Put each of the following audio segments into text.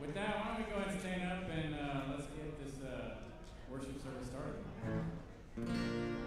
with that, why don't we go ahead and stand up and uh, let's get this uh, worship service started.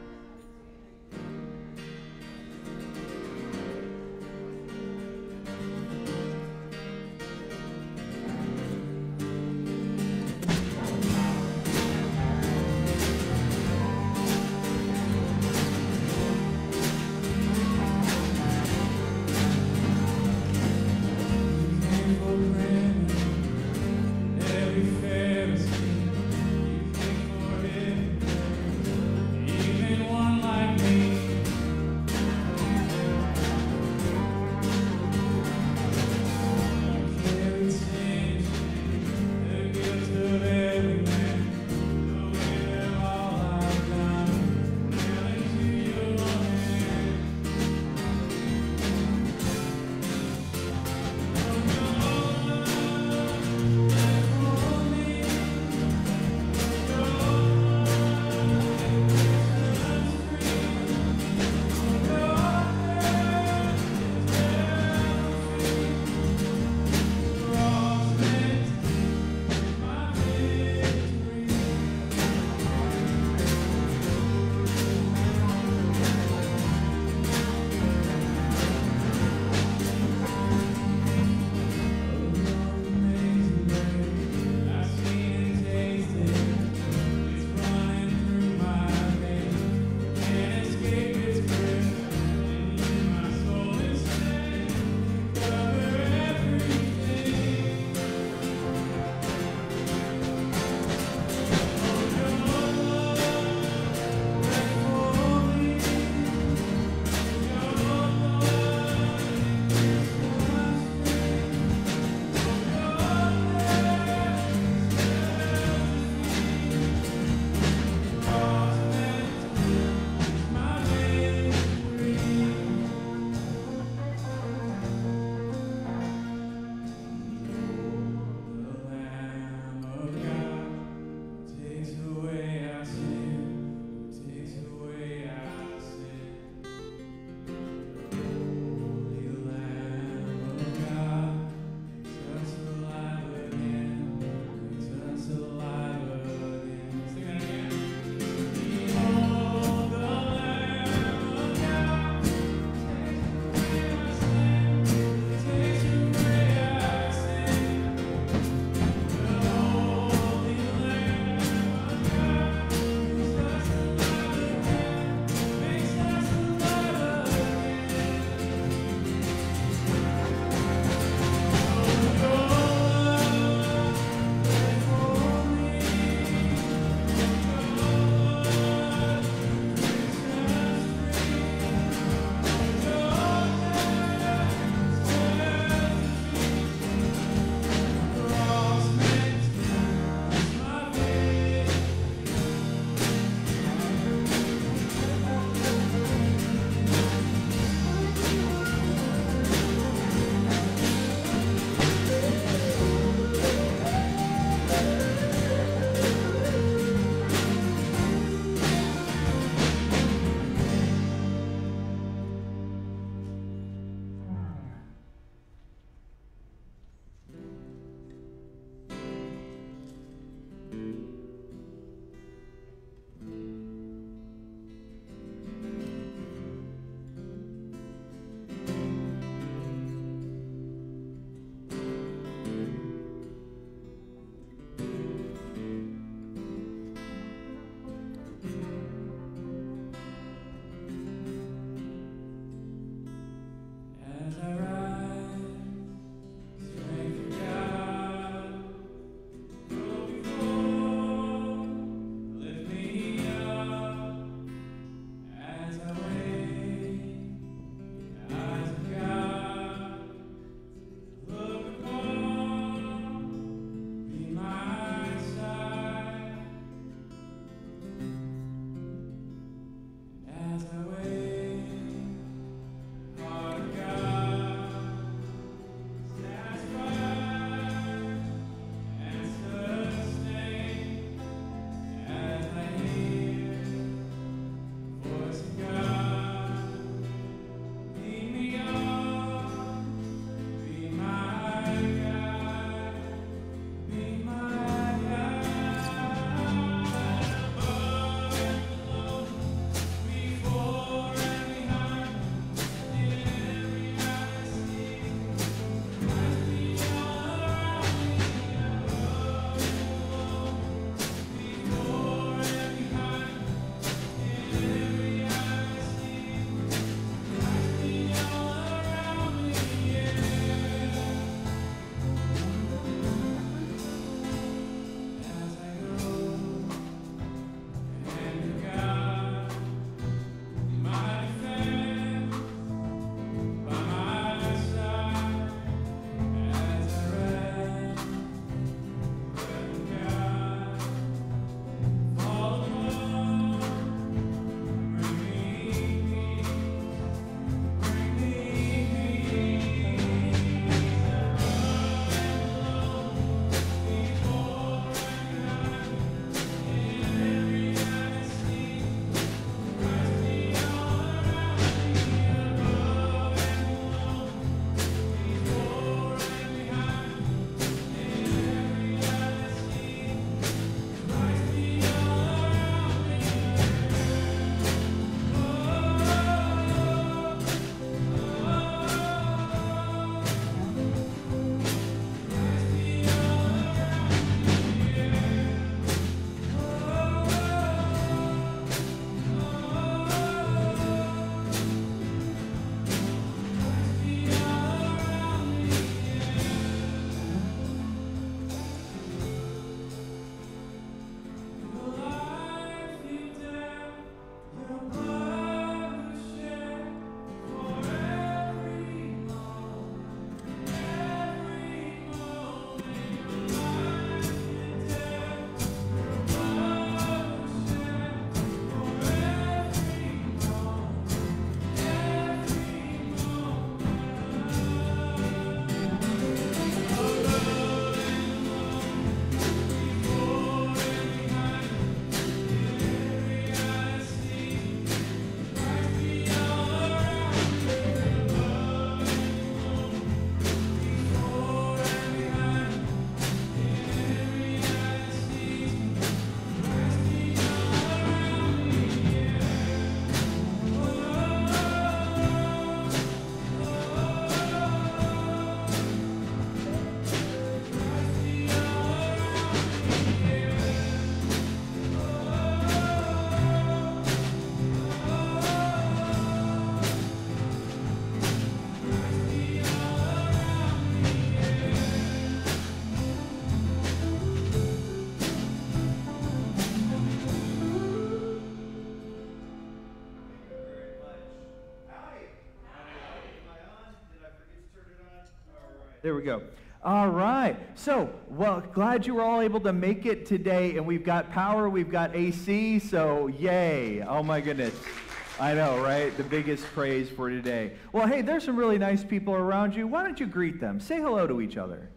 There we go. All right. So, well, glad you were all able to make it today. And we've got power, we've got AC. So, yay. Oh, my goodness. I know, right? The biggest praise for today. Well, hey, there's some really nice people around you. Why don't you greet them? Say hello to each other.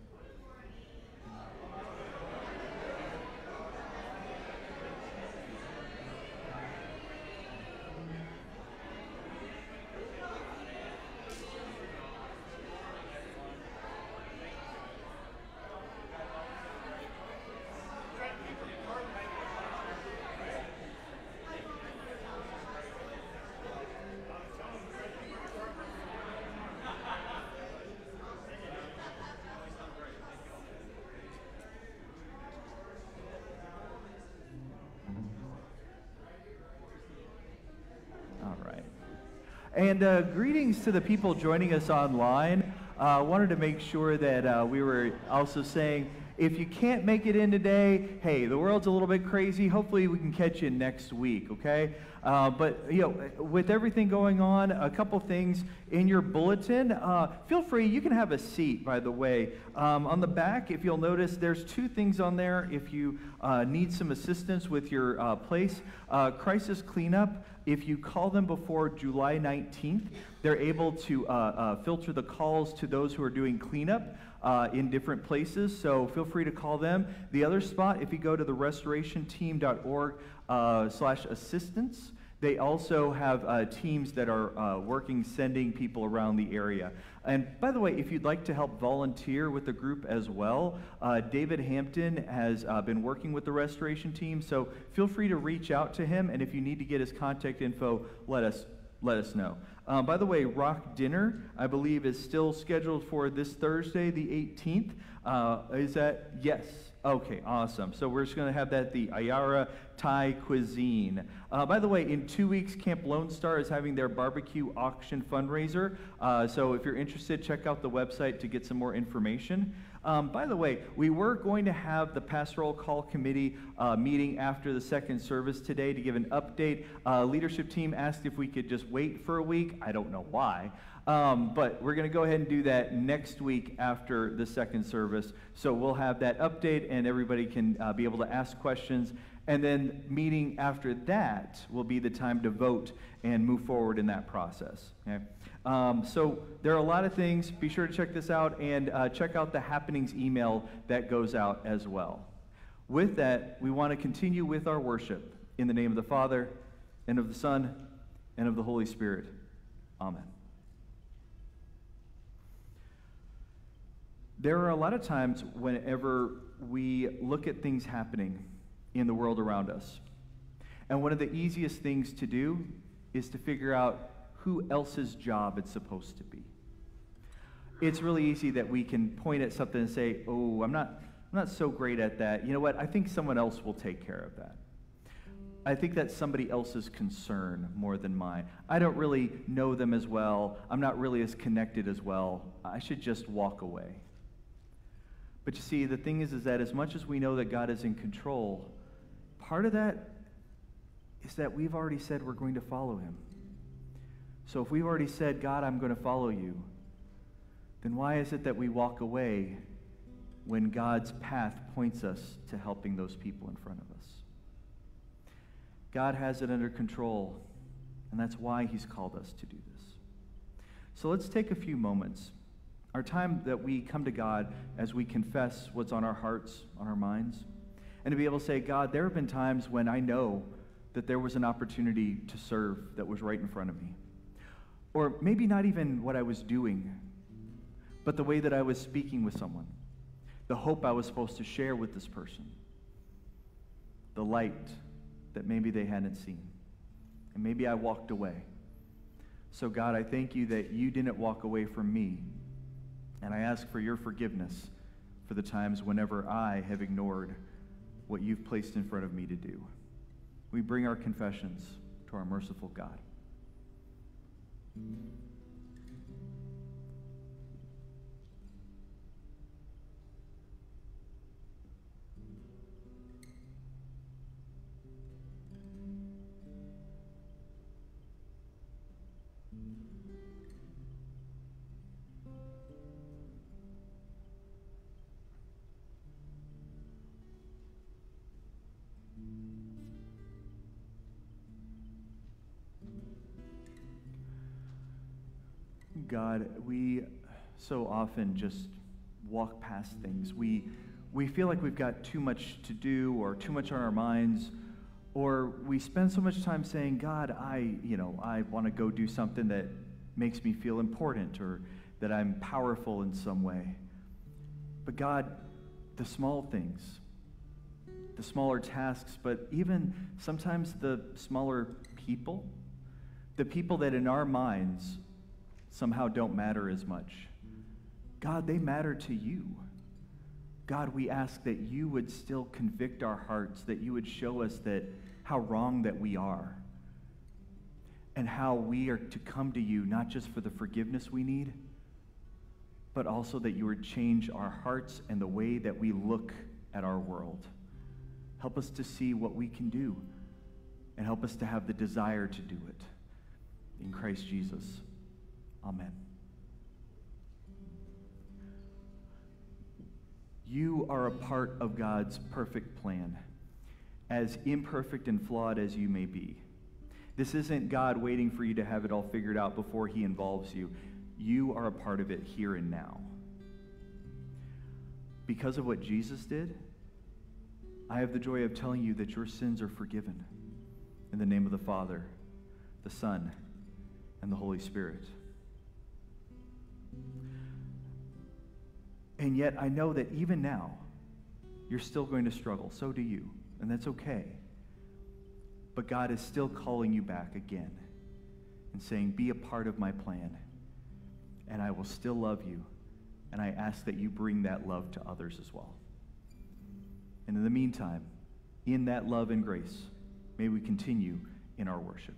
And uh, greetings to the people joining us online. I uh, wanted to make sure that uh, we were also saying if you can't make it in today, hey, the world's a little bit crazy. Hopefully, we can catch you next week, okay? Uh, but, you know, with everything going on, a couple things in your bulletin. Uh, feel free, you can have a seat, by the way. Um, on the back, if you'll notice, there's two things on there if you uh, need some assistance with your uh, place. Uh, crisis cleanup. If you call them before July 19th, they're able to uh, filter the calls to those who are doing cleanup. Uh, in different places, so feel free to call them. The other spot, if you go to the restorationteam.org uh, slash assistance, they also have uh, teams that are uh, working sending people around the area. And by the way, if you'd like to help volunteer with the group as well, uh, David Hampton has uh, been working with the restoration team, so feel free to reach out to him. And if you need to get his contact info, let us let us know. Um, by the way, Rock Dinner, I believe, is still scheduled for this Thursday, the 18th. Uh, is that yes? Okay, awesome. So we're just going to have that the Ayara Thai cuisine. Uh, by the way, in two weeks, Camp Lone Star is having their barbecue auction fundraiser. Uh, so if you're interested, check out the website to get some more information. Um, by the way, we were going to have the pastoral call committee uh, meeting after the second service today to give an update. Uh, leadership team asked if we could just wait for a week. I don't know why. Um, but we're going to go ahead and do that next week after the second service. So we'll have that update and everybody can uh, be able to ask questions. And then meeting after that will be the time to vote and move forward in that process. Okay? Um, so there are a lot of things. Be sure to check this out and uh, check out the happenings email that goes out as well. With that, we want to continue with our worship in the name of the Father and of the Son and of the Holy Spirit. Amen. There are a lot of times whenever we look at things happening in the world around us. And one of the easiest things to do is to figure out who else's job it's supposed to be. It's really easy that we can point at something and say, oh, I'm not, I'm not so great at that. You know what? I think someone else will take care of that. I think that's somebody else's concern more than mine. I don't really know them as well. I'm not really as connected as well. I should just walk away. But you see, the thing is, is that as much as we know that God is in control, part of that is that we've already said we're going to follow him. So if we've already said, God, I'm going to follow you, then why is it that we walk away when God's path points us to helping those people in front of us? God has it under control, and that's why he's called us to do this. So let's take a few moments our time that we come to God as we confess what's on our hearts, on our minds, and to be able to say, God, there have been times when I know that there was an opportunity to serve that was right in front of me. Or maybe not even what I was doing, but the way that I was speaking with someone, the hope I was supposed to share with this person, the light that maybe they hadn't seen. And maybe I walked away. So, God, I thank you that you didn't walk away from me and I ask for your forgiveness for the times whenever I have ignored what you've placed in front of me to do. We bring our confessions to our merciful God. Mm-hmm. God, we so often just walk past things. We, we feel like we've got too much to do or too much on our minds, or we spend so much time saying, God, I, you know, I want to go do something that makes me feel important or that I'm powerful in some way. But God, the small things, the smaller tasks, but even sometimes the smaller people, the people that in our minds somehow don't matter as much. God, they matter to you. God, we ask that you would still convict our hearts, that you would show us that how wrong that we are, and how we are to come to you not just for the forgiveness we need, but also that you would change our hearts and the way that we look at our world. Help us to see what we can do, and help us to have the desire to do it. In Christ Jesus. Amen. You are a part of God's perfect plan, as imperfect and flawed as you may be. This isn't God waiting for you to have it all figured out before He involves you. You are a part of it here and now. Because of what Jesus did, I have the joy of telling you that your sins are forgiven. In the name of the Father, the Son, and the Holy Spirit. And yet, I know that even now, you're still going to struggle. So do you. And that's okay. But God is still calling you back again and saying, Be a part of my plan, and I will still love you. And I ask that you bring that love to others as well. And in the meantime, in that love and grace, may we continue in our worship.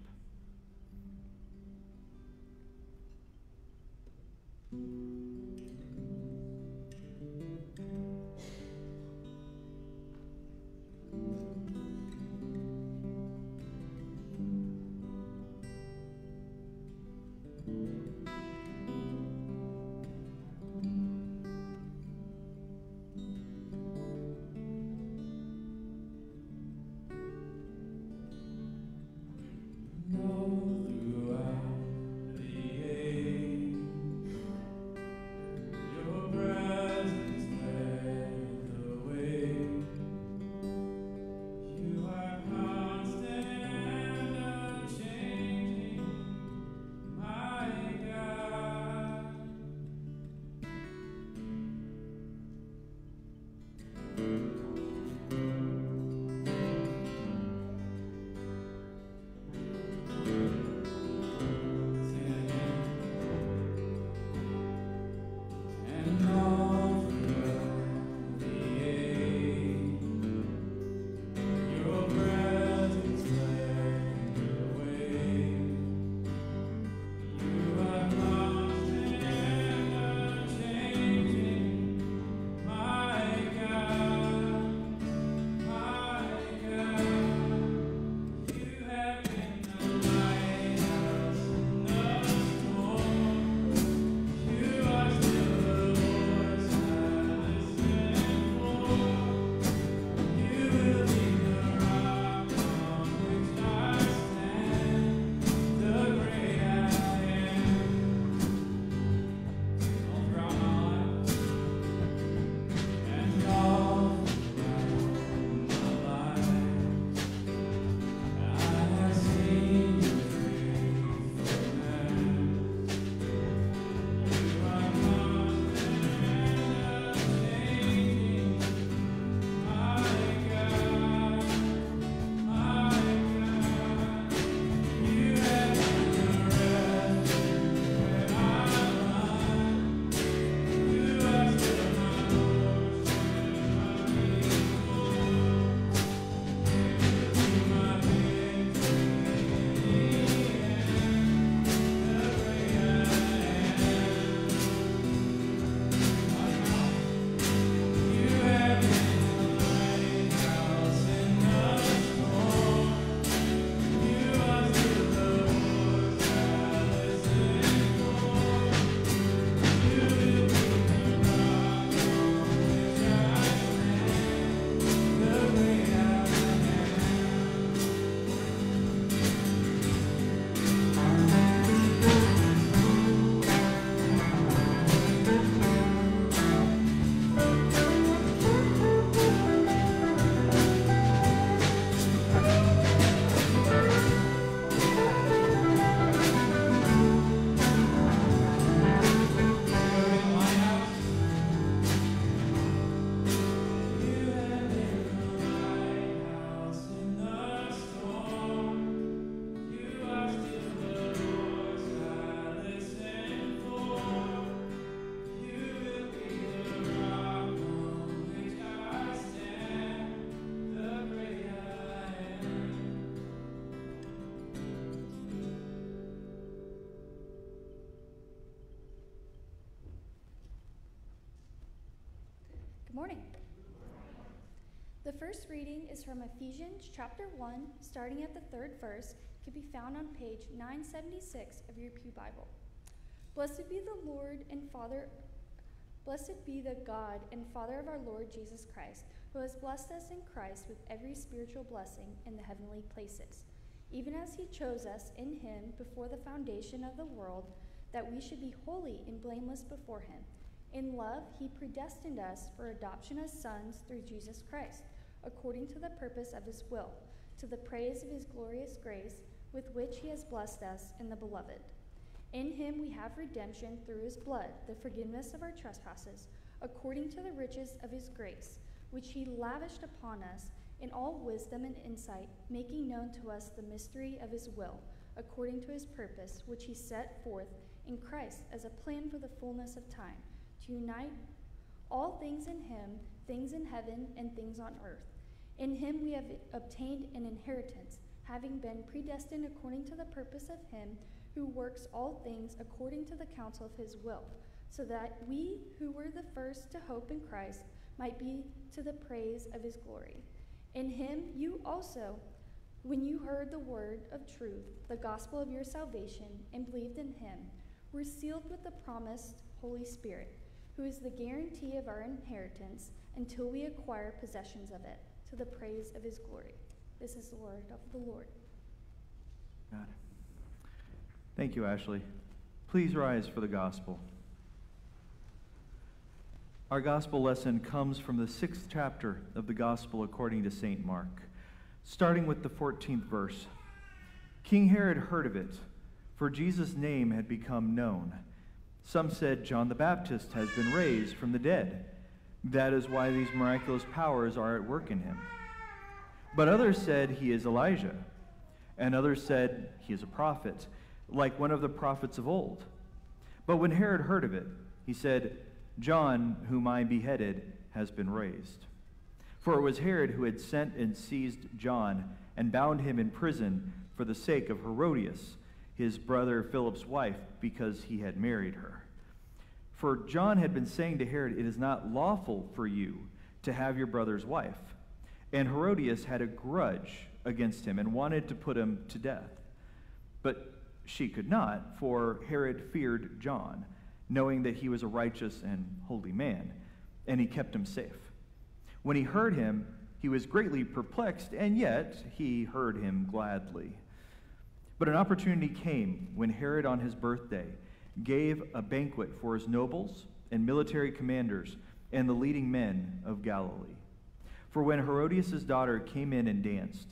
First reading is from Ephesians chapter 1, starting at the third verse, can be found on page 976 of your Pew Bible. Blessed be the Lord and Father, blessed be the God and Father of our Lord Jesus Christ, who has blessed us in Christ with every spiritual blessing in the heavenly places, even as he chose us in him before the foundation of the world, that we should be holy and blameless before him. In love, he predestined us for adoption as sons through Jesus Christ, according to the purpose of his will, to the praise of his glorious grace, with which he has blessed us in the beloved. In him we have redemption through his blood, the forgiveness of our trespasses, according to the riches of his grace, which he lavished upon us in all wisdom and insight, making known to us the mystery of his will, according to his purpose, which he set forth in Christ as a plan for the fullness of time to unite all things in him, things in heaven and things on earth. In him we have obtained an inheritance, having been predestined according to the purpose of him who works all things according to the counsel of his will, so that we who were the first to hope in Christ might be to the praise of his glory. In him you also, when you heard the word of truth, the gospel of your salvation, and believed in him, were sealed with the promised Holy Spirit who is the guarantee of our inheritance until we acquire possessions of it, to the praise of his glory. This is the word of the Lord. God. Thank you, Ashley. Please rise for the gospel. Our gospel lesson comes from the sixth chapter of the gospel according to St. Mark, starting with the 14th verse. King Herod heard of it, for Jesus' name had become known some said John the Baptist has been raised from the dead. That is why these miraculous powers are at work in him. But others said he is Elijah. And others said he is a prophet, like one of the prophets of old. But when Herod heard of it, he said, John, whom I beheaded, has been raised. For it was Herod who had sent and seized John and bound him in prison for the sake of Herodias his brother Philip's wife because he had married her. For John had been saying to Herod, It is not lawful for you to have your brother's wife. And Herodias had a grudge against him and wanted to put him to death. But she could not, for Herod feared John, knowing that he was a righteous and holy man, and he kept him safe. When he heard him, he was greatly perplexed, and yet he heard him gladly. But an opportunity came when Herod, on his birthday, gave a banquet for his nobles and military commanders and the leading men of Galilee. For when Herodias' daughter came in and danced,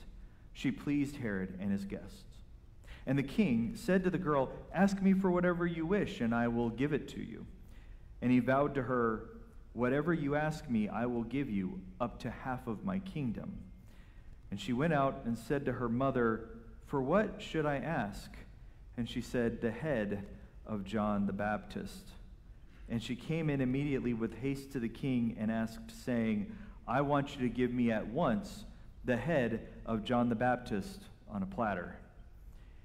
she pleased Herod and his guests. And the king said to the girl, Ask me for whatever you wish, and I will give it to you. And he vowed to her, Whatever you ask me, I will give you, up to half of my kingdom. And she went out and said to her mother, for what should I ask? And she said, The head of John the Baptist. And she came in immediately with haste to the king and asked, saying, I want you to give me at once the head of John the Baptist on a platter.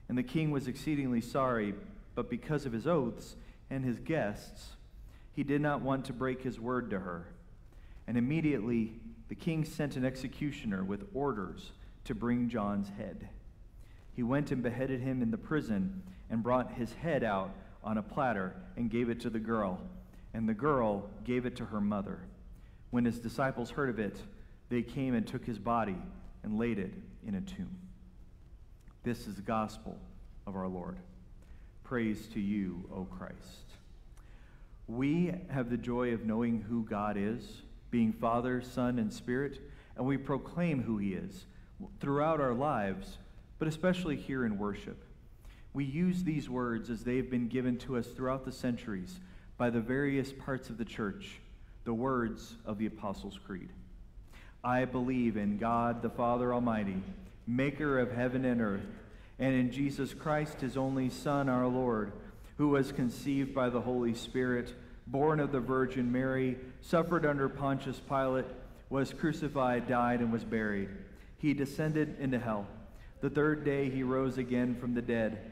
And the king was exceedingly sorry, but because of his oaths and his guests, he did not want to break his word to her. And immediately the king sent an executioner with orders to bring John's head he went and beheaded him in the prison and brought his head out on a platter and gave it to the girl. And the girl gave it to her mother. When his disciples heard of it, they came and took his body and laid it in a tomb. This is the gospel of our Lord. Praise to you, O Christ. We have the joy of knowing who God is, being Father, Son, and Spirit, and we proclaim who He is throughout our lives but especially here in worship. We use these words as they've been given to us throughout the centuries by the various parts of the church, the words of the Apostles' Creed. I believe in God the Father Almighty, maker of heaven and earth, and in Jesus Christ, his only Son, our Lord, who was conceived by the Holy Spirit, born of the Virgin Mary, suffered under Pontius Pilate, was crucified, died, and was buried. He descended into hell. The third day he rose again from the dead.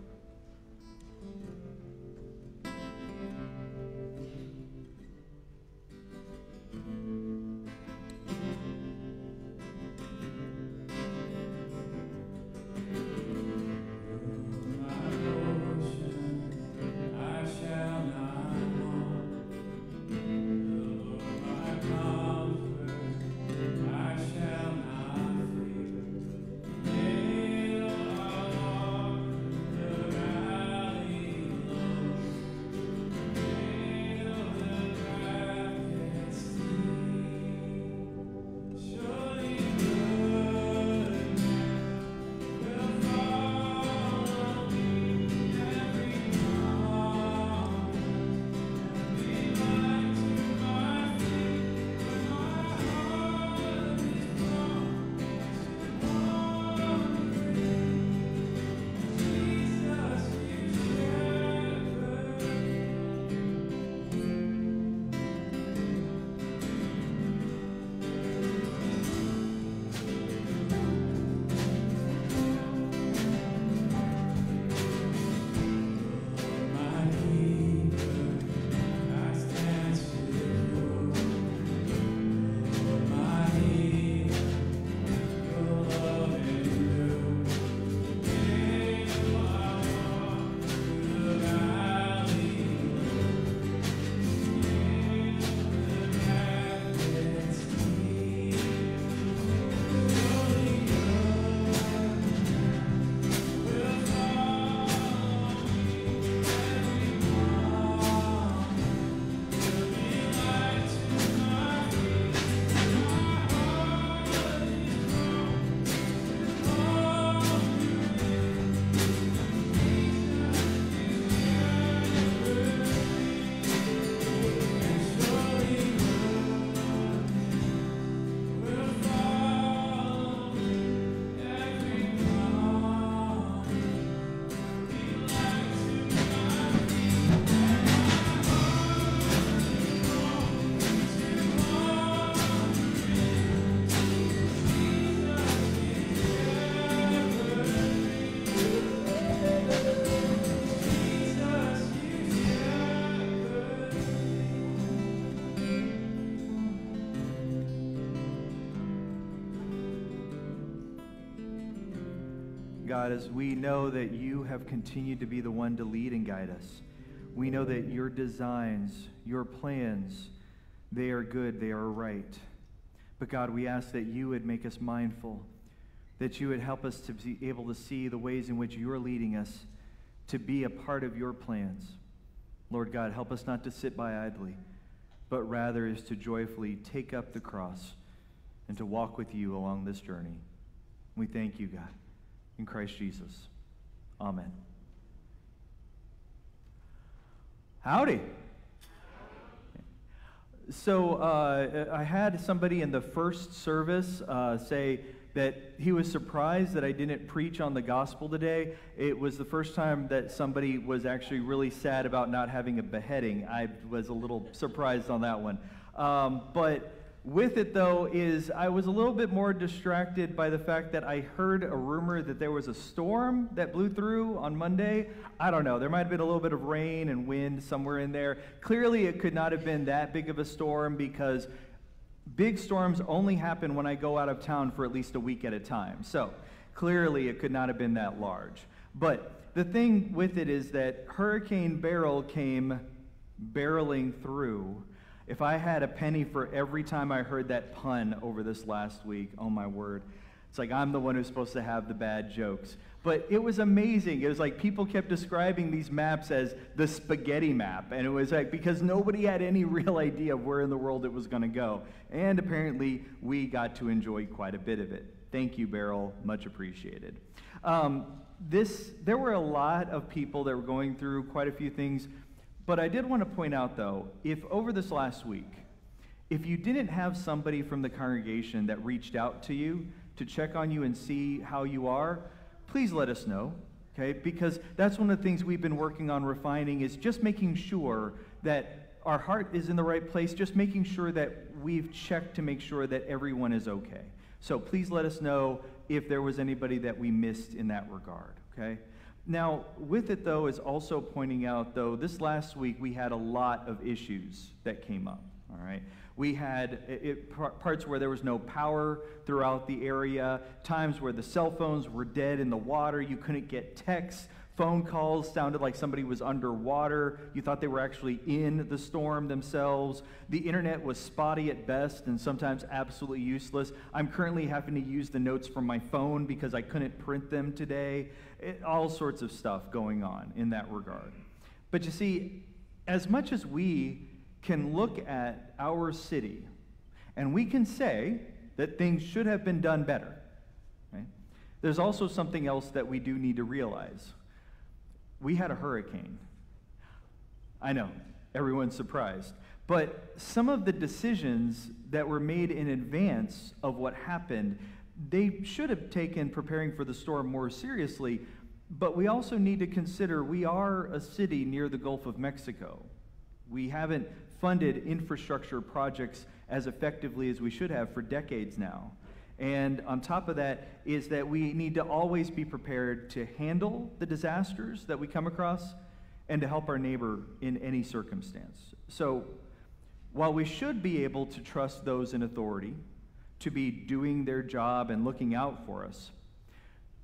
God, as we know that you have continued to be the one to lead and guide us. We know that your designs, your plans, they are good, they are right. But God, we ask that you would make us mindful, that you would help us to be able to see the ways in which you are leading us to be a part of your plans. Lord God, help us not to sit by idly, but rather is to joyfully take up the cross and to walk with you along this journey. We thank you, God in Christ Jesus. Amen. Howdy. So uh, I had somebody in the first service uh, say that he was surprised that I didn't preach on the gospel today. It was the first time that somebody was actually really sad about not having a beheading. I was a little surprised on that one. Um, but with it, though, is I was a little bit more distracted by the fact that I heard a rumor that there was a storm that blew through on Monday. I don't know. There might have been a little bit of rain and wind somewhere in there. Clearly, it could not have been that big of a storm because big storms only happen when I go out of town for at least a week at a time. So clearly, it could not have been that large. But the thing with it is that Hurricane Beryl came barreling through if I had a penny for every time I heard that pun over this last week, oh my word. It's like I'm the one who's supposed to have the bad jokes. But it was amazing. It was like people kept describing these maps as the spaghetti map. And it was like because nobody had any real idea of where in the world it was going to go. And apparently, we got to enjoy quite a bit of it. Thank you, Beryl. Much appreciated. Um, this, there were a lot of people that were going through quite a few things but I did want to point out, though, if over this last week, if you didn't have somebody from the congregation that reached out to you to check on you and see how you are, please let us know, okay? Because that's one of the things we've been working on refining is just making sure that our heart is in the right place, just making sure that we've checked to make sure that everyone is okay. So please let us know if there was anybody that we missed in that regard, okay? Now, with it though, is also pointing out though, this last week we had a lot of issues that came up, all right? We had it, parts where there was no power throughout the area, times where the cell phones were dead in the water, you couldn't get texts phone calls sounded like somebody was underwater. You thought they were actually in the storm themselves. The internet was spotty at best and sometimes absolutely useless. I'm currently having to use the notes from my phone because I couldn't print them today. It, all sorts of stuff going on in that regard. But you see, as much as we can look at our city and we can say that things should have been done better, right? there's also something else that we do need to realize we had a hurricane. I know, everyone's surprised. But some of the decisions that were made in advance of what happened, they should have taken preparing for the storm more seriously. But we also need to consider we are a city near the Gulf of Mexico. We haven't funded infrastructure projects as effectively as we should have for decades now. And on top of that is that we need to always be prepared to handle the disasters that we come across and to help our neighbor in any circumstance. So while we should be able to trust those in authority to be doing their job and looking out for us,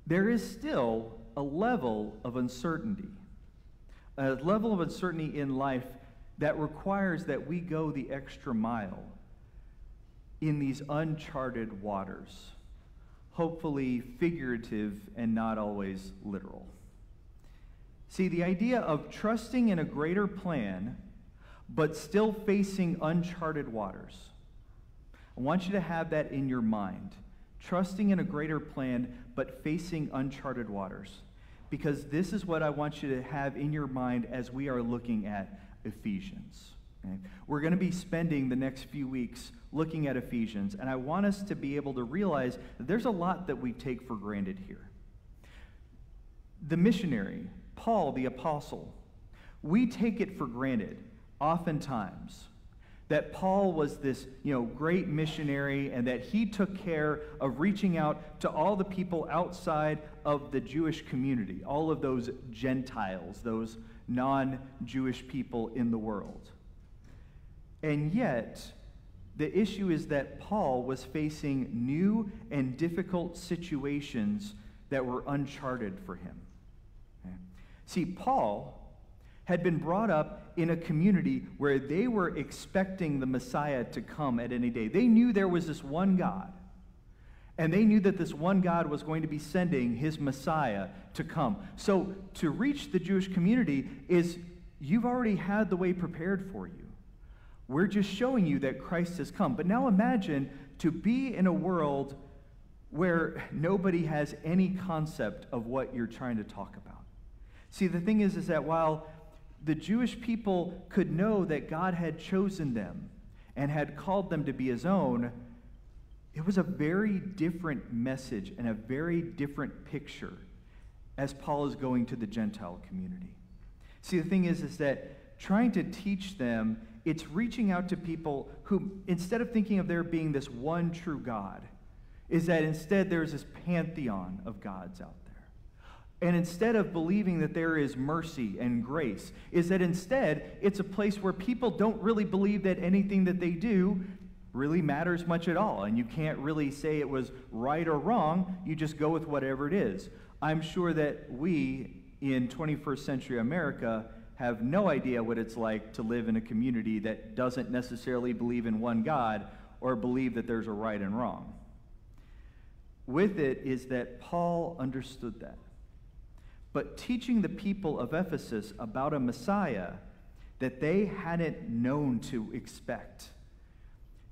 there is still a level of uncertainty, a level of uncertainty in life that requires that we go the extra mile in these uncharted waters, hopefully figurative and not always literal. See, the idea of trusting in a greater plan, but still facing uncharted waters. I want you to have that in your mind. Trusting in a greater plan, but facing uncharted waters. Because this is what I want you to have in your mind as we are looking at Ephesians. Okay? We're going to be spending the next few weeks looking at Ephesians, and I want us to be able to realize that there's a lot that we take for granted here. The missionary, Paul the apostle, we take it for granted oftentimes that Paul was this, you know, great missionary and that he took care of reaching out to all the people outside of the Jewish community, all of those Gentiles, those non-Jewish people in the world. And yet, the issue is that Paul was facing new and difficult situations that were uncharted for him. See, Paul had been brought up in a community where they were expecting the Messiah to come at any day. They knew there was this one God, and they knew that this one God was going to be sending his Messiah to come. So, to reach the Jewish community is you've already had the way prepared for you. We're just showing you that Christ has come. But now imagine to be in a world where nobody has any concept of what you're trying to talk about. See, the thing is, is that while the Jewish people could know that God had chosen them and had called them to be his own, it was a very different message and a very different picture as Paul is going to the Gentile community. See, the thing is, is that trying to teach them it's reaching out to people who, instead of thinking of there being this one true God, is that instead there's this pantheon of gods out there. And instead of believing that there is mercy and grace, is that instead it's a place where people don't really believe that anything that they do really matters much at all. And you can't really say it was right or wrong, you just go with whatever it is. I'm sure that we in 21st century America have no idea what it's like to live in a community that doesn't necessarily believe in one God or believe that there's a right and wrong. With it is that Paul understood that. But teaching the people of Ephesus about a Messiah that they hadn't known to expect.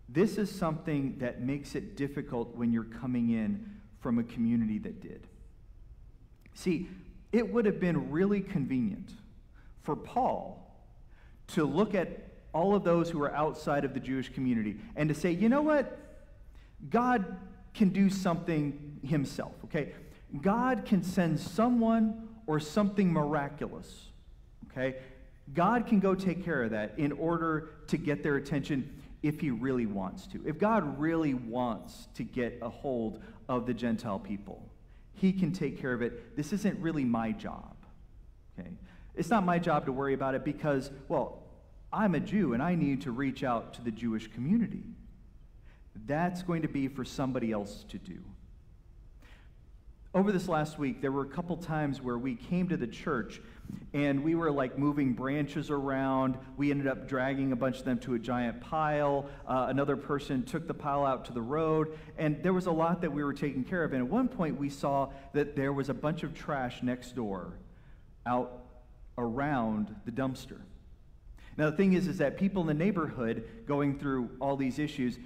This is something that makes it difficult when you're coming in from a community that did. See, it would have been really convenient for Paul to look at all of those who are outside of the Jewish community and to say, you know what? God can do something himself, okay? God can send someone or something miraculous, okay? God can go take care of that in order to get their attention if he really wants to. If God really wants to get a hold of the Gentile people, he can take care of it. This isn't really my job. Okay? It's not my job to worry about it because, well, I'm a Jew and I need to reach out to the Jewish community. That's going to be for somebody else to do. Over this last week, there were a couple times where we came to the church and we were like moving branches around. We ended up dragging a bunch of them to a giant pile. Uh, another person took the pile out to the road, and there was a lot that we were taking care of. And at one point, we saw that there was a bunch of trash next door out around the dumpster. Now, the thing is, is that people in the neighborhood going through all these issues,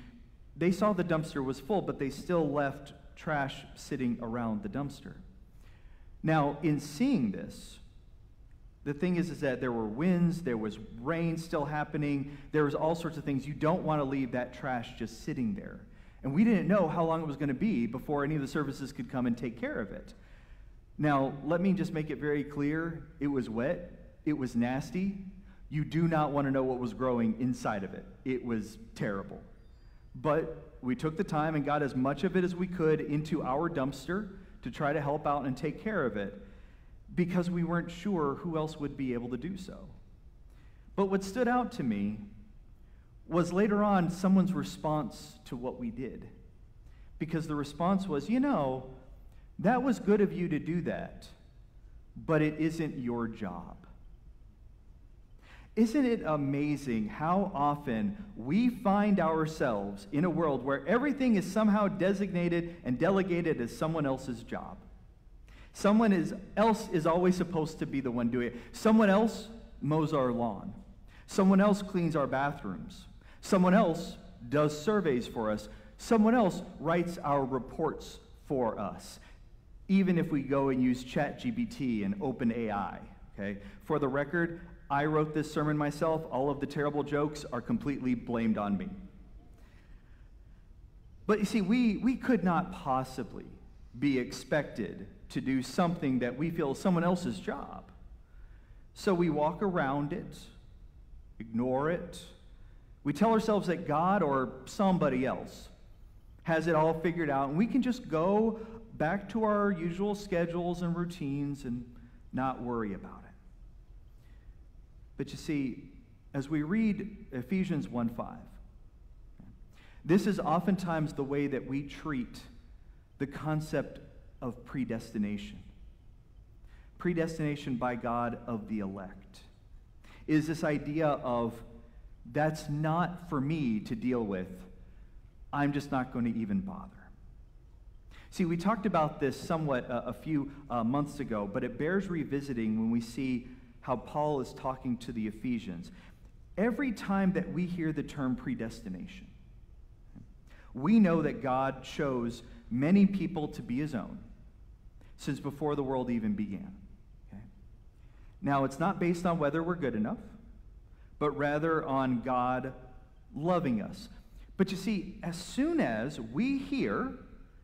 they saw the dumpster was full, but they still left trash sitting around the dumpster. Now, in seeing this, the thing is, is that there were winds, there was rain still happening, there was all sorts of things. You don't want to leave that trash just sitting there. And we didn't know how long it was going to be before any of the services could come and take care of it. Now, let me just make it very clear it was wet, it was nasty. You do not want to know what was growing inside of it. It was terrible. But we took the time and got as much of it as we could into our dumpster to try to help out and take care of it because we weren't sure who else would be able to do so. But what stood out to me was later on someone's response to what we did. Because the response was, you know, that was good of you to do that, but it isn't your job. Isn't it amazing how often we find ourselves in a world where everything is somehow designated and delegated as someone else's job? Someone is, else is always supposed to be the one doing it. Someone else mows our lawn. Someone else cleans our bathrooms. Someone else does surveys for us. Someone else writes our reports for us. Even if we go and use ChatGPT and OpenAI. Okay? For the record, I wrote this sermon myself. All of the terrible jokes are completely blamed on me. But you see, we, we could not possibly be expected to do something that we feel is someone else's job. So we walk around it, ignore it. We tell ourselves that God or somebody else has it all figured out, and we can just go back to our usual schedules and routines and not worry about it. But you see, as we read Ephesians 1 5, this is oftentimes the way that we treat the concept of predestination. Predestination by God of the elect is this idea of that's not for me to deal with. I'm just not going to even bother. See, we talked about this somewhat uh, a few uh, months ago, but it bears revisiting when we see how Paul is talking to the Ephesians. Every time that we hear the term predestination, we know that God chose many people to be his own since before the world even began. Okay? Now, it's not based on whether we're good enough, but rather on God loving us. But you see, as soon as we hear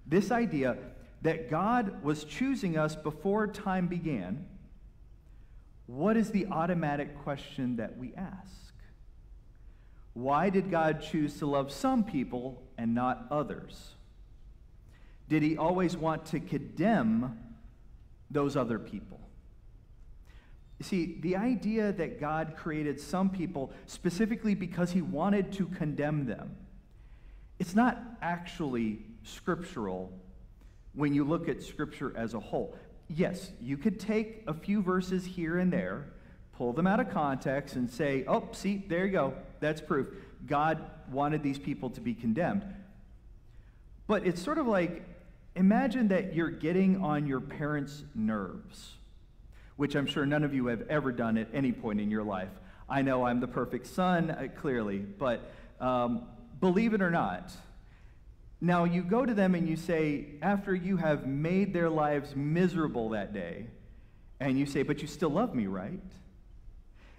this idea that God was choosing us before time began, what is the automatic question that we ask? Why did God choose to love some people and not others? Did he always want to condemn those other people. You see, the idea that God created some people specifically because he wanted to condemn them, it's not actually scriptural when you look at Scripture as a whole. Yes, you could take a few verses here and there, pull them out of context, and say, oh, see, there you go. That's proof. God wanted these people to be condemned. But it's sort of like Imagine that you're getting on your parents' nerves, which I'm sure none of you have ever done at any point in your life. I know I'm the perfect son, uh, clearly, but um, believe it or not, now you go to them and you say, after you have made their lives miserable that day, and you say, but you still love me, right?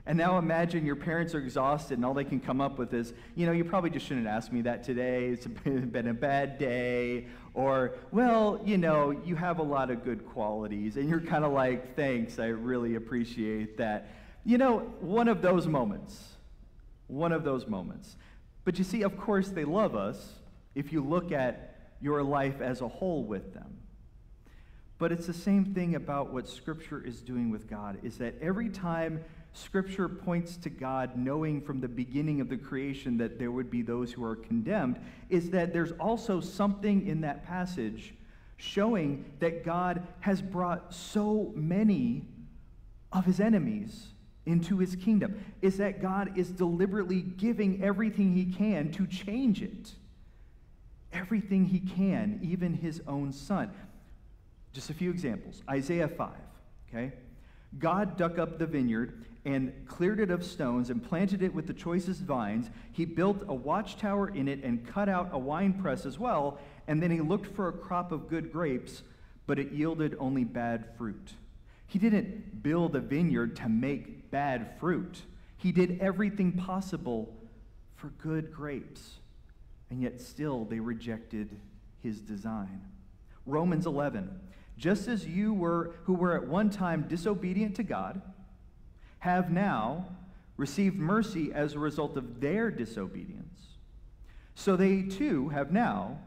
And now imagine your parents are exhausted and all they can come up with is, you know, you probably just shouldn't ask me that today. It's been a bad day. Or, well, you know, you have a lot of good qualities. And you're kind of like, thanks, I really appreciate that. You know, one of those moments. One of those moments. But you see, of course, they love us if you look at your life as a whole with them. But it's the same thing about what Scripture is doing with God, is that every time Scripture points to God knowing from the beginning of the creation that there would be those who are condemned, is that there's also something in that passage showing that God has brought so many of his enemies into his kingdom, is that God is deliberately giving everything he can to change it. Everything he can, even his own son. Just a few examples. Isaiah 5, okay? God dug up the vineyard and cleared it of stones and planted it with the choicest vines. He built a watchtower in it and cut out a winepress as well. And then he looked for a crop of good grapes, but it yielded only bad fruit. He didn't build a vineyard to make bad fruit, he did everything possible for good grapes. And yet still they rejected his design. Romans 11 just as you were, who were at one time disobedient to God, have now received mercy as a result of their disobedience. So they too have now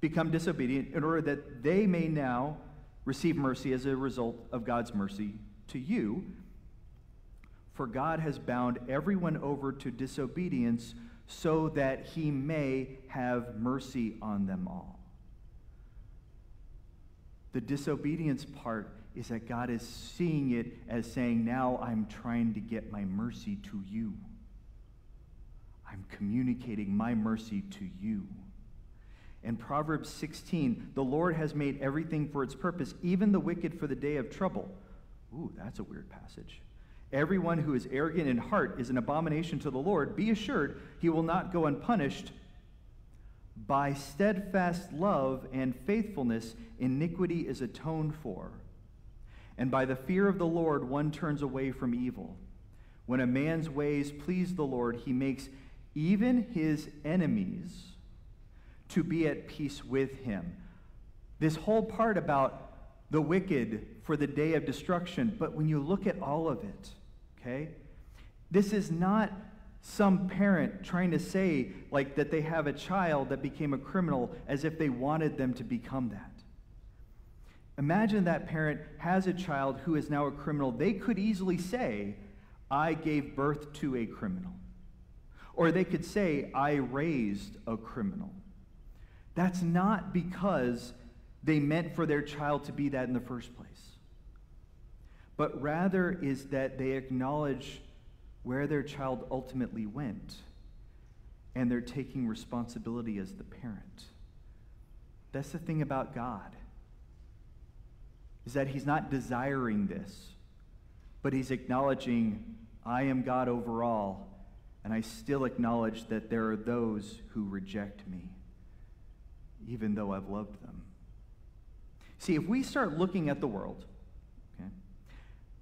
become disobedient in order that they may now receive mercy as a result of God's mercy to you. For God has bound everyone over to disobedience so that he may have mercy on them all. The disobedience part is that God is seeing it as saying, Now I'm trying to get my mercy to you. I'm communicating my mercy to you. In Proverbs 16, the Lord has made everything for its purpose, even the wicked for the day of trouble. Ooh, that's a weird passage. Everyone who is arrogant in heart is an abomination to the Lord. Be assured he will not go unpunished. By steadfast love and faithfulness, iniquity is atoned for. And by the fear of the Lord, one turns away from evil. When a man's ways please the Lord, he makes even his enemies to be at peace with him. This whole part about the wicked for the day of destruction, but when you look at all of it, okay, this is not some parent trying to say like that they have a child that became a criminal as if they wanted them to become that. Imagine that parent has a child who is now a criminal. They could easily say i gave birth to a criminal. Or they could say i raised a criminal. That's not because they meant for their child to be that in the first place but rather is that they acknowledge where their child ultimately went, and they're taking responsibility as the parent. That's the thing about God. Is that he's not desiring this, but he's acknowledging, I am God over all, and I still acknowledge that there are those who reject me, even though I've loved them. See, if we start looking at the world,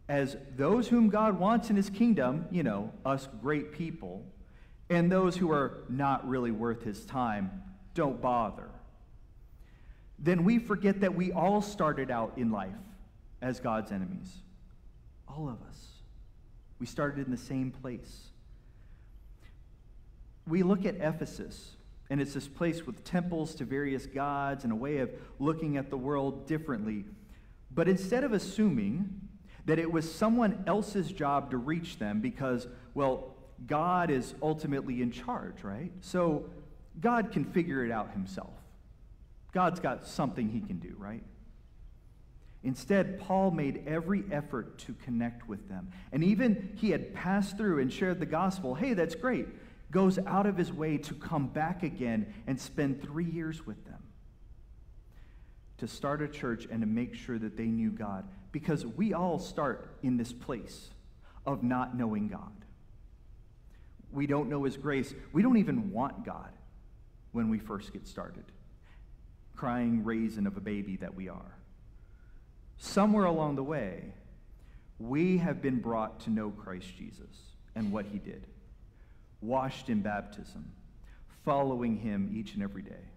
as those whom God wants in his kingdom, you know, us great people, and those who are not really worth his time, don't bother. Then we forget that we all started out in life as God's enemies. All of us. We started in the same place. We look at Ephesus, and it's this place with temples to various gods and a way of looking at the world differently. But instead of assuming that it was someone else's job to reach them because, well, God is ultimately in charge, right? So God can figure it out himself. God's got something he can do, right? Instead, Paul made every effort to connect with them. And even he had passed through and shared the gospel. Hey, that's great. Goes out of his way to come back again and spend three years with them. To start a church and to make sure that they knew God because we all start in this place of not knowing God. We don't know His grace. We don't even want God when we first get started. Crying raisin of a baby that we are. Somewhere along the way, we have been brought to know Christ Jesus. and what he did, washed in baptism, following him each and every day.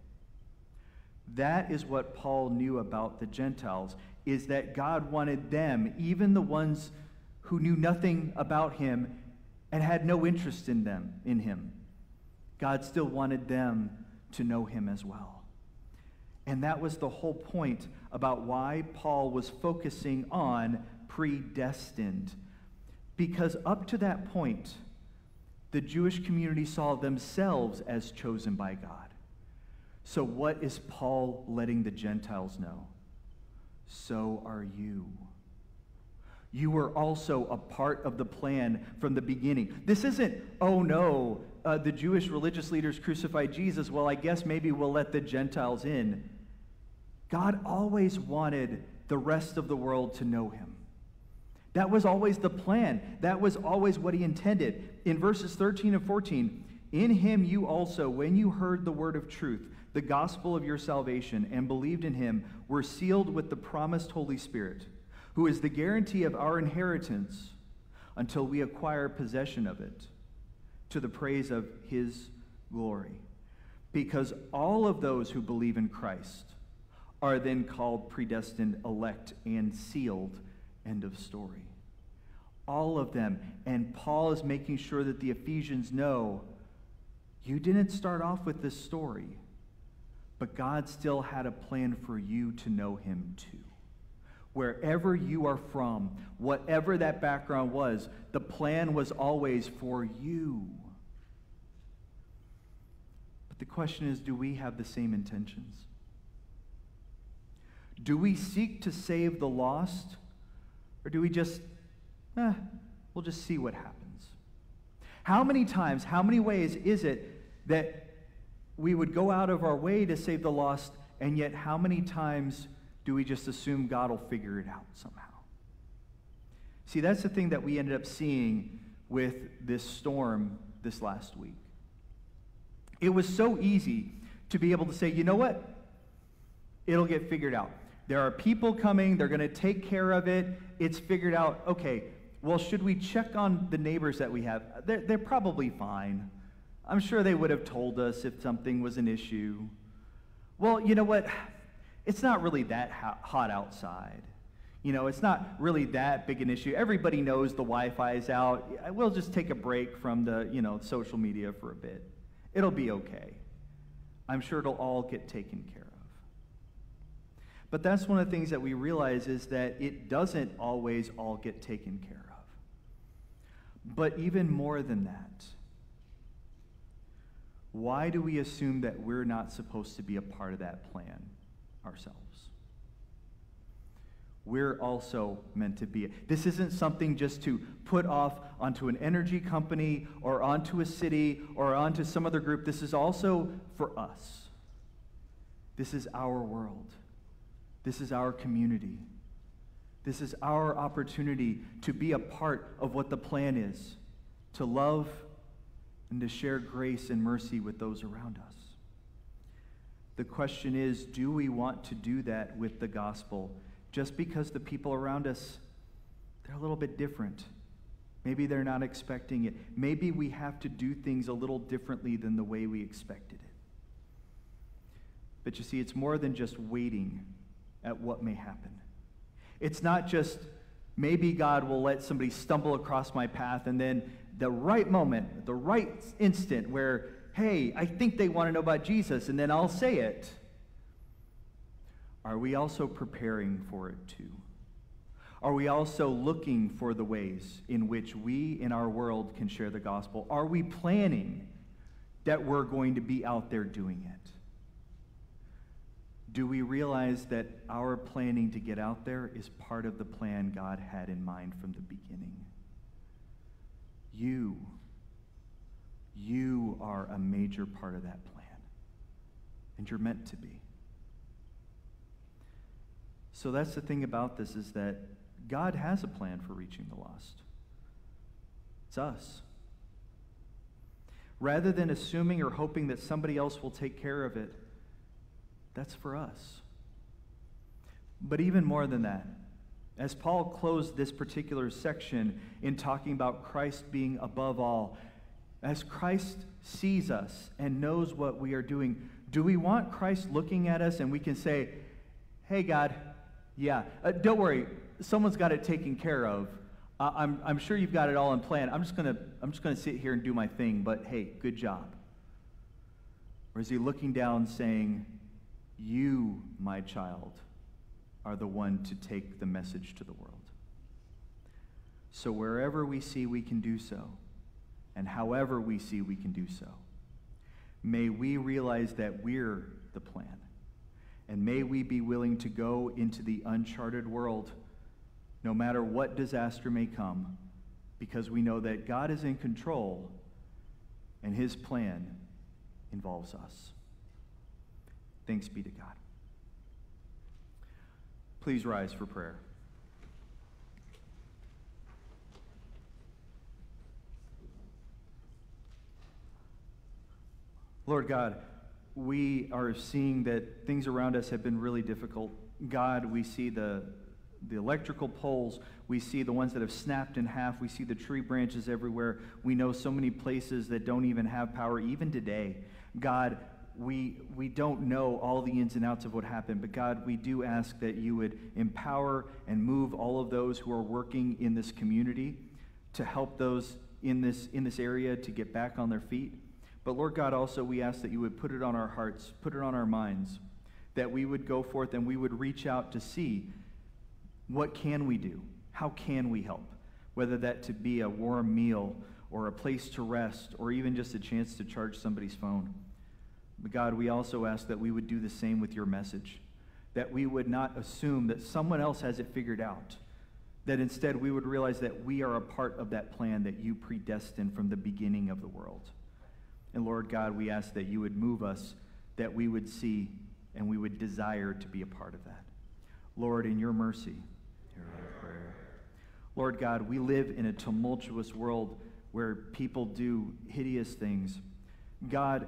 That is what Paul knew about the Gentiles is that God wanted them, even the ones who knew nothing about him and had no interest in them in him. God still wanted them to know him as well. And that was the whole point about why Paul was focusing on predestined. Because up to that point, the Jewish community saw themselves as chosen by God. So, what is Paul letting the Gentiles know? So are you. You were also a part of the plan from the beginning. This isn't, oh no, uh, the Jewish religious leaders crucified Jesus. Well, I guess maybe we'll let the Gentiles in. God always wanted the rest of the world to know him. That was always the plan. That was always what he intended. In verses 13 and 14, in him you also, when you heard the word of truth, the gospel of your salvation, and believed in him, were sealed with the promised Holy Spirit, who is the guarantee of our inheritance until we acquire possession of it, to the praise of his glory. Because all of those who believe in Christ are then called predestined, elect, and sealed. End of story. All of them. And Paul is making sure that the Ephesians know you didn't start off with this story, but God still had a plan for you to know him too. Wherever you are from, whatever that background was, the plan was always for you. But the question is do we have the same intentions? Do we seek to save the lost, or do we just, eh, we'll just see what happens? How many times, how many ways is it that we would go out of our way to save the lost, and yet how many times do we just assume God will figure it out somehow? See, that's the thing that we ended up seeing with this storm this last week. It was so easy to be able to say, you know what? It'll get figured out. There are people coming, they're going to take care of it. It's figured out. Okay, well, should we check on the neighbors that we have? They're, they're probably fine. I'm sure they would have told us if something was an issue. Well, you know what? It's not really that hot outside. You know, it's not really that big an issue. Everybody knows the Wi-Fi is out. We'll just take a break from the, you know, social media for a bit. It'll be okay. I'm sure it'll all get taken care of. But that's one of the things that we realize is that it doesn't always all get taken care of. But even more than that, why do we assume that we're not supposed to be a part of that plan ourselves? We're also meant to be. This isn't something just to put off onto an energy company or onto a city or onto some other group. This is also for us. This is our world. This is our community. This is our opportunity to be a part of what the plan is to love and to share grace and mercy with those around us. The question is do we want to do that with the gospel just because the people around us they're a little bit different? Maybe they're not expecting it. Maybe we have to do things a little differently than the way we expected it. But you see, it's more than just waiting at what may happen. It's not just maybe God will let somebody stumble across my path and then the right moment, the right instant where, hey, I think they want to know about Jesus, and then I'll say it. Are we also preparing for it too? Are we also looking for the ways in which we in our world can share the gospel? Are we planning that we're going to be out there doing it? Do we realize that our planning to get out there is part of the plan God had in mind from the beginning? You, you are a major part of that plan, and you're meant to be. So that's the thing about this is that God has a plan for reaching the lost. It's us. Rather than assuming or hoping that somebody else will take care of it, that's for us. But even more than that, As Paul closed this particular section in talking about Christ being above all, as Christ sees us and knows what we are doing, do we want Christ looking at us and we can say, Hey, God, yeah, uh, don't worry, someone's got it taken care of. Uh, I'm, I'm sure you've got it all in plan. I'm just to I'm just going to sit here and do my thing, but hey, good job. Or is he looking down saying, You, my child, are the one to take the message to the world? So wherever we see we can do so, and however we see we can do so, may we realize that we're the plan. And may we be willing to go into the uncharted world no matter what disaster may come, because we know that God is in control and his plan involves us. Thanks be to God. Please rise for prayer. Lord God, we are seeing that things around us have been really difficult. God, we see the, the electrical poles. We see the ones that have snapped in half. We see the tree branches everywhere. We know so many places that don't even have power, even today. God, we, we don't know all the ins and outs of what happened, but God, we do ask that you would empower and move all of those who are working in this community to help those in this, in this area to get back on their feet. But Lord God, also we ask that you would put it on our hearts, put it on our minds, that we would go forth and we would reach out to see what can we do? How can we help? Whether that to be a warm meal or a place to rest or even just a chance to charge somebody's phone. But God, we also ask that we would do the same with your message, that we would not assume that someone else has it figured out, that instead we would realize that we are a part of that plan that you predestined from the beginning of the world. And Lord God, we ask that you would move us, that we would see and we would desire to be a part of that. Lord, in your mercy, hear our prayer. Lord God, we live in a tumultuous world where people do hideous things. God,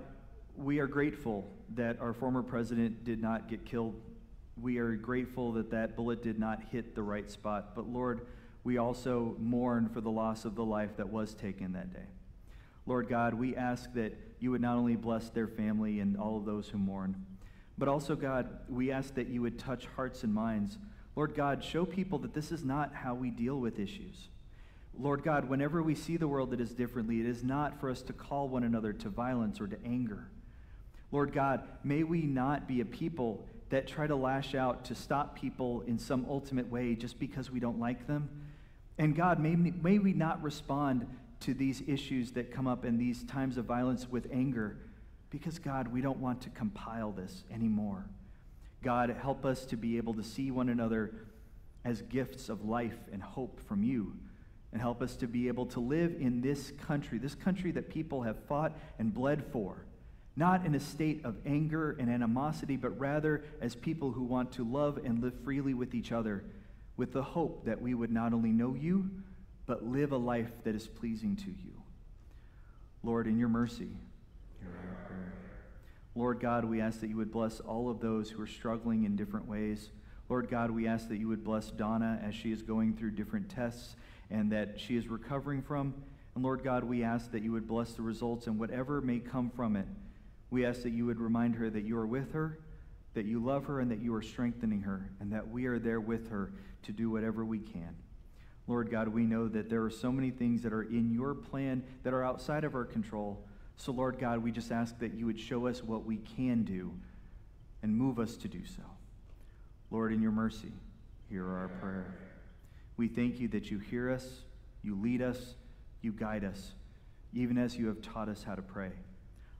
we are grateful that our former president did not get killed. We are grateful that that bullet did not hit the right spot. But Lord, we also mourn for the loss of the life that was taken that day. Lord God, we ask that you would not only bless their family and all of those who mourn, but also, God, we ask that you would touch hearts and minds. Lord God, show people that this is not how we deal with issues. Lord God, whenever we see the world that is differently, it is not for us to call one another to violence or to anger. Lord God, may we not be a people that try to lash out to stop people in some ultimate way just because we don't like them. And God, may, may we not respond to these issues that come up in these times of violence with anger because, God, we don't want to compile this anymore. God, help us to be able to see one another as gifts of life and hope from you. And help us to be able to live in this country, this country that people have fought and bled for, not in a state of anger and animosity, but rather as people who want to love and live freely with each other, with the hope that we would not only know you, but live a life that is pleasing to you. Lord, in your mercy. Lord God, we ask that you would bless all of those who are struggling in different ways. Lord God, we ask that you would bless Donna as she is going through different tests and that she is recovering from. And Lord God, we ask that you would bless the results and whatever may come from it. We ask that you would remind her that you are with her, that you love her, and that you are strengthening her, and that we are there with her to do whatever we can. Lord God, we know that there are so many things that are in your plan that are outside of our control. So, Lord God, we just ask that you would show us what we can do and move us to do so. Lord, in your mercy, hear our prayer. We thank you that you hear us, you lead us, you guide us, even as you have taught us how to pray.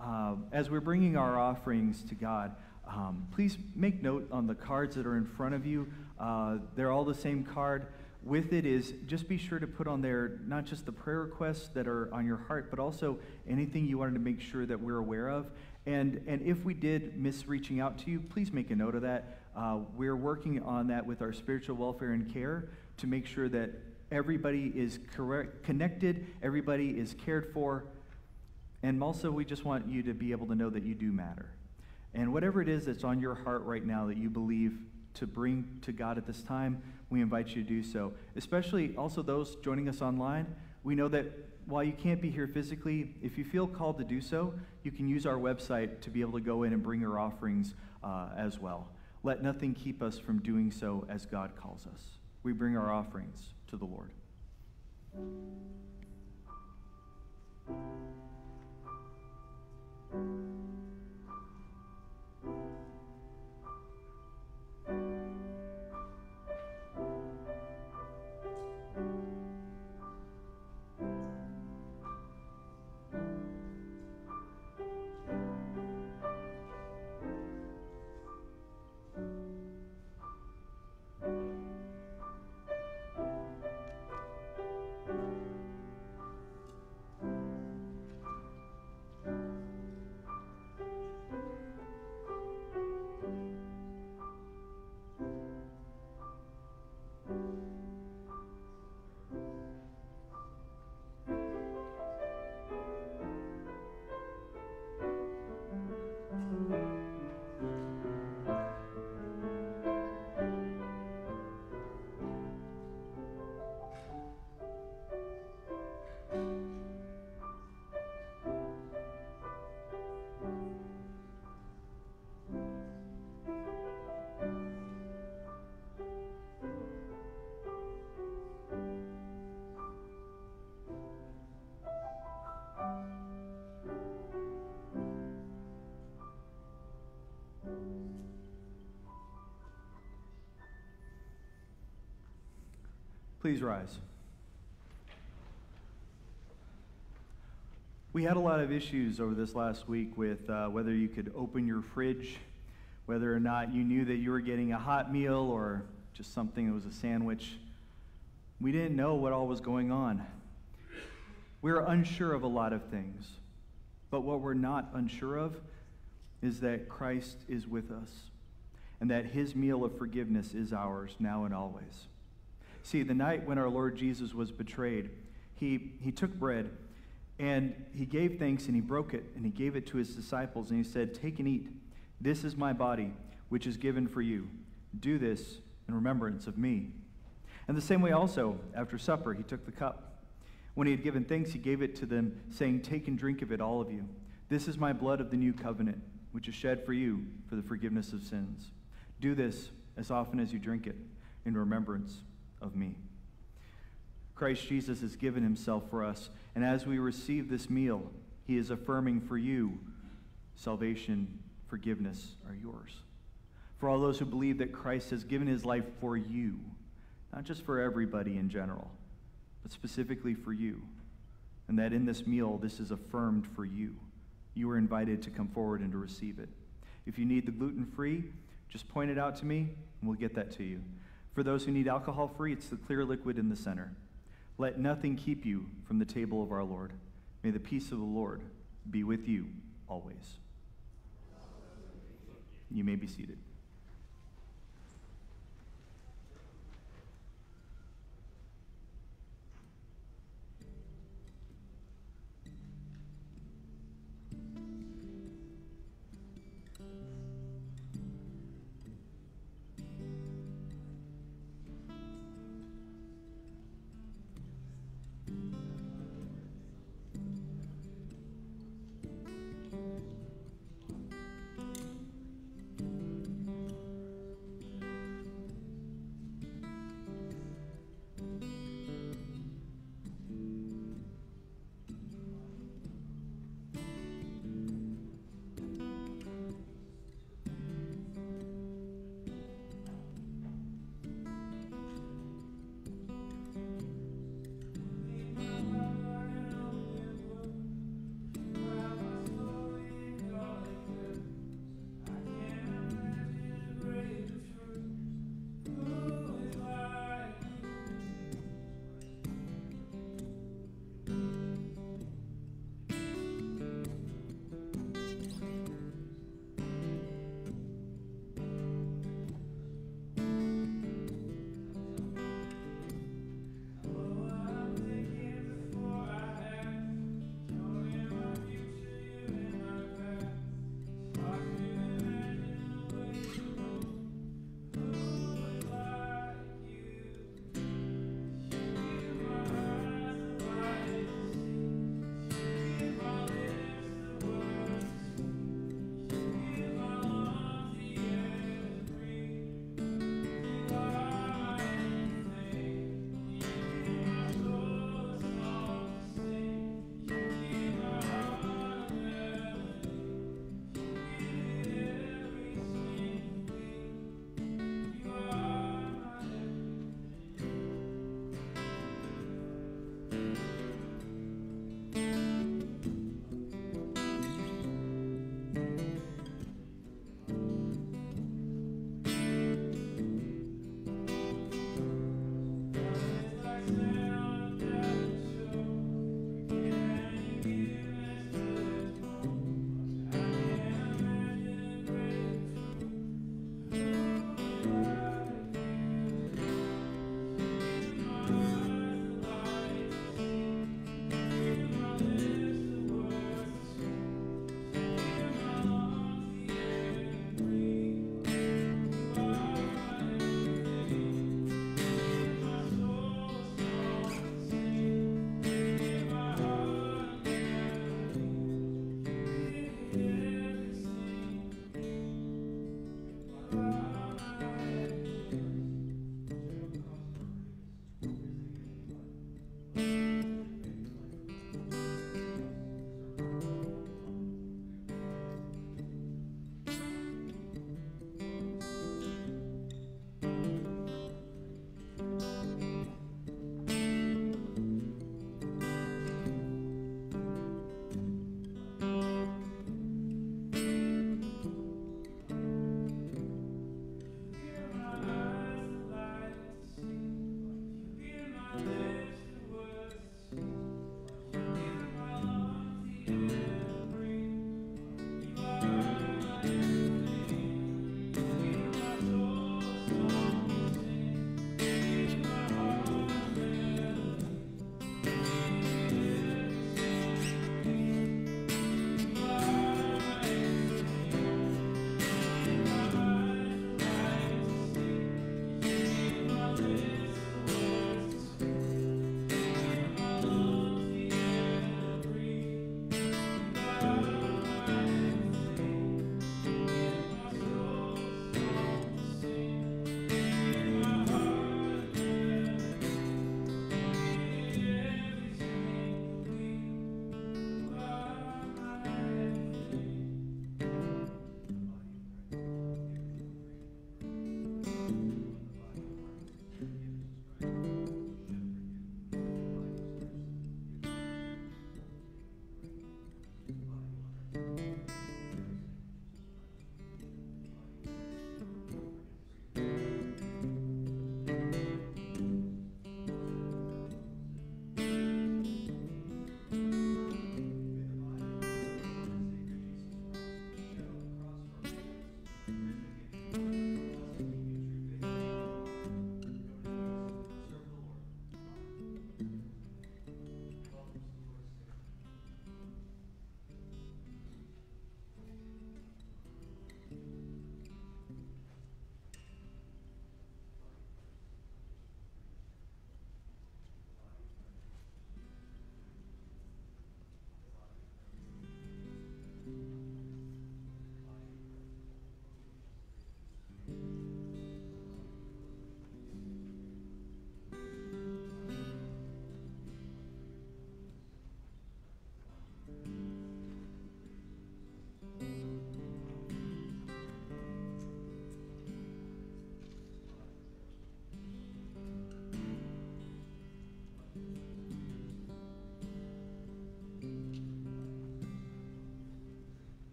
Uh, as we're bringing our offerings to God, um, please make note on the cards that are in front of you. Uh, they're all the same card. with it is just be sure to put on there not just the prayer requests that are on your heart, but also anything you wanted to make sure that we're aware of. And, and if we did miss reaching out to you, please make a note of that. Uh, we're working on that with our spiritual welfare and care to make sure that everybody is correct, connected, everybody is cared for. And also, we just want you to be able to know that you do matter. And whatever it is that's on your heart right now that you believe to bring to God at this time, we invite you to do so. Especially also those joining us online. We know that while you can't be here physically, if you feel called to do so, you can use our website to be able to go in and bring your offerings uh, as well. Let nothing keep us from doing so as God calls us. We bring our offerings to the Lord Please rise. We had a lot of issues over this last week with uh, whether you could open your fridge, whether or not you knew that you were getting a hot meal or just something that was a sandwich. We didn't know what all was going on. We were unsure of a lot of things. But what we're not unsure of is that Christ is with us and that his meal of forgiveness is ours now and always. See, the night when our Lord Jesus was betrayed, he, he took bread and he gave thanks and he broke it and he gave it to his disciples and he said, Take and eat. This is my body, which is given for you. Do this in remembrance of me. And the same way also, after supper, he took the cup. When he had given thanks, he gave it to them, saying, Take and drink of it, all of you. This is my blood of the new covenant, which is shed for you for the forgiveness of sins. Do this as often as you drink it in remembrance of me. Christ Jesus has given himself for us, and as we receive this meal, he is affirming for you salvation, forgiveness are yours. For all those who believe that Christ has given his life for you, not just for everybody in general, but specifically for you, and that in this meal, this is affirmed for you. You are invited to come forward and to receive it. If you need the gluten free, just point it out to me, and we'll get that to you. For those who need alcohol free, it's the clear liquid in the center. Let nothing keep you from the table of our Lord. May the peace of the Lord be with you always. You may be seated.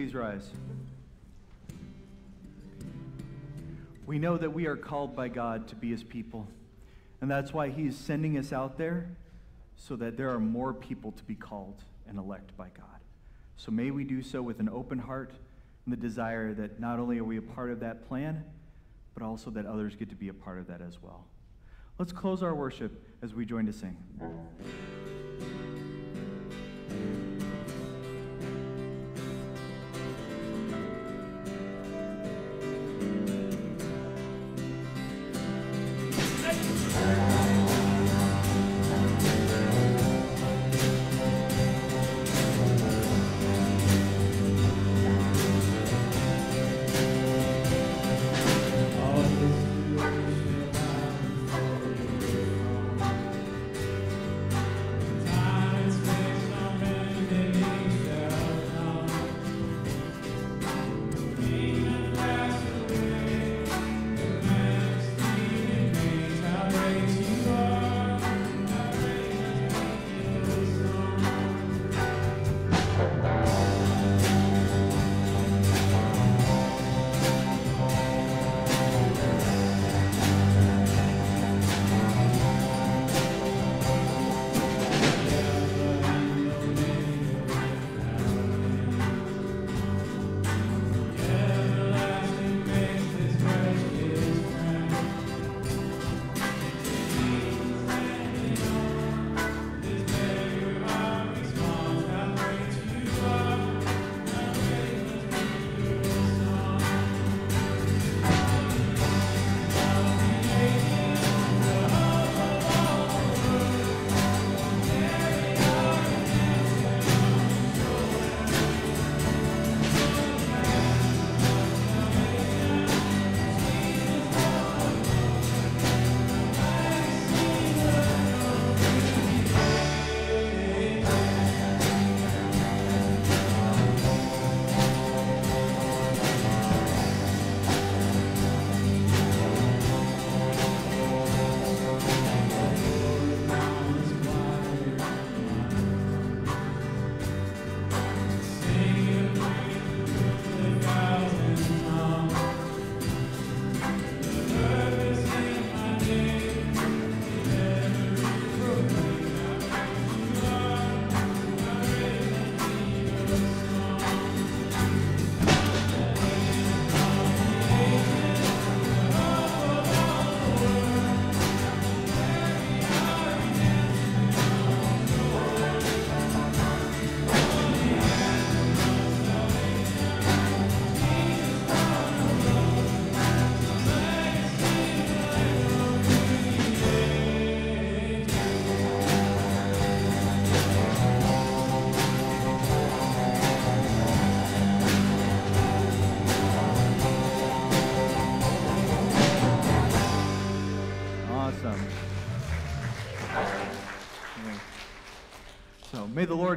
Please rise. We know that we are called by God to be his people. And that's why he's sending us out there so that there are more people to be called and elect by God. So may we do so with an open heart and the desire that not only are we a part of that plan, but also that others get to be a part of that as well. Let's close our worship as we join to sing.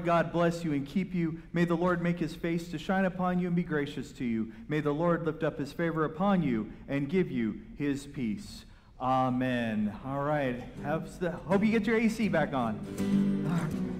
God bless you and keep you. May the Lord make his face to shine upon you and be gracious to you. May the Lord lift up his favor upon you and give you his peace. Amen. All right. Have, hope you get your AC back on.